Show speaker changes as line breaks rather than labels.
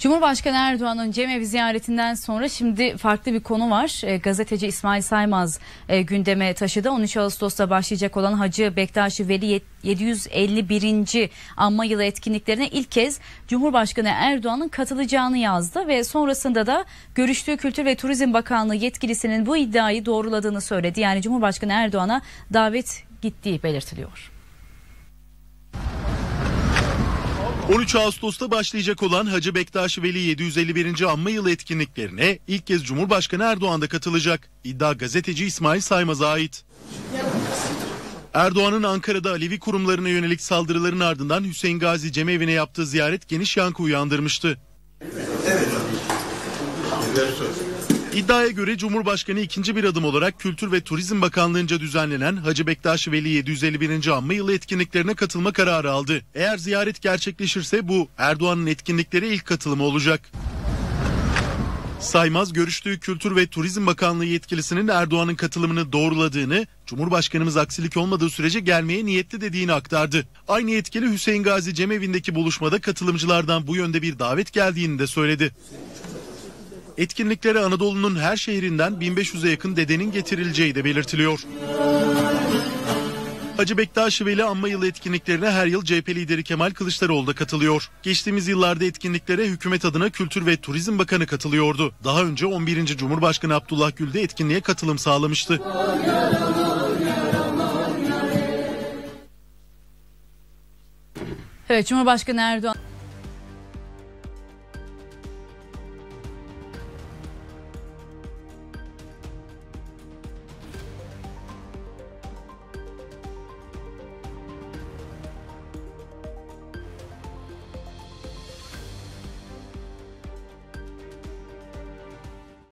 Cumhurbaşkanı Erdoğan'ın cemevi ziyaretinden sonra şimdi farklı bir konu var. E, gazeteci İsmail Saymaz e, gündeme taşıdı. 13 Ağustos'ta başlayacak olan Hacı Bektaşi Veli 751. anma yılı etkinliklerine ilk kez Cumhurbaşkanı Erdoğan'ın katılacağını yazdı ve sonrasında da görüştüğü Kültür ve Turizm Bakanlığı yetkilisinin bu iddiayı doğruladığını söyledi. Yani Cumhurbaşkanı Erdoğan'a davet gittiği belirtiliyor.
13 Ağustos'ta başlayacak olan Hacı Bektaş Veli 751. anma yılı etkinliklerine ilk kez Cumhurbaşkanı Erdoğan da katılacak. İddia gazeteci İsmail Saymaz'a ait. Erdoğan'ın Ankara'da Alevi kurumlarına yönelik saldırıların ardından Hüseyin Gazi cemeevine yaptığı ziyaret geniş yankı uyandırmıştı. İddiaya göre Cumhurbaşkanı ikinci bir adım olarak Kültür ve Turizm Bakanlığı'nca düzenlenen Hacı Bektaş Veli 751. anma yılı etkinliklerine katılma kararı aldı. Eğer ziyaret gerçekleşirse bu Erdoğan'ın etkinliklere ilk katılımı olacak. Saymaz görüştüğü Kültür ve Turizm Bakanlığı yetkilisinin Erdoğan'ın katılımını doğruladığını, Cumhurbaşkanımız aksilik olmadığı sürece gelmeye niyetli dediğini aktardı. Aynı yetkili Hüseyin Gazi Cemevi'ndeki buluşmada katılımcılardan bu yönde bir davet geldiğini de söyledi. Etkinliklere Anadolu'nun her şehrinden 1500'e yakın dedenin getirileceği de belirtiliyor. Hacı Bektaş Veli Anma Yılı etkinliklerine her yıl CHP lideri Kemal Kılıçdaroğlu da katılıyor. Geçtiğimiz yıllarda etkinliklere hükümet adına Kültür ve Turizm Bakanı katılıyordu. Daha önce 11. Cumhurbaşkanı Abdullah Gül de etkinliğe katılım sağlamıştı.
Evet Cumhurbaşkanı Erdoğan